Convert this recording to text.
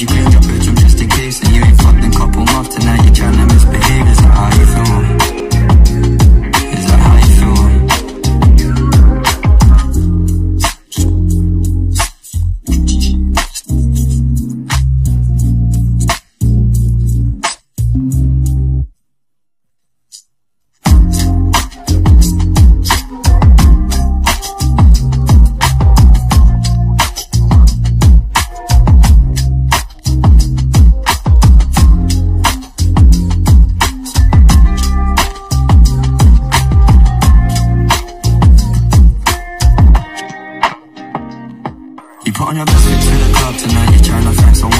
you can't jump. Put on your best. Fits to the club tonight. You're trying to find someone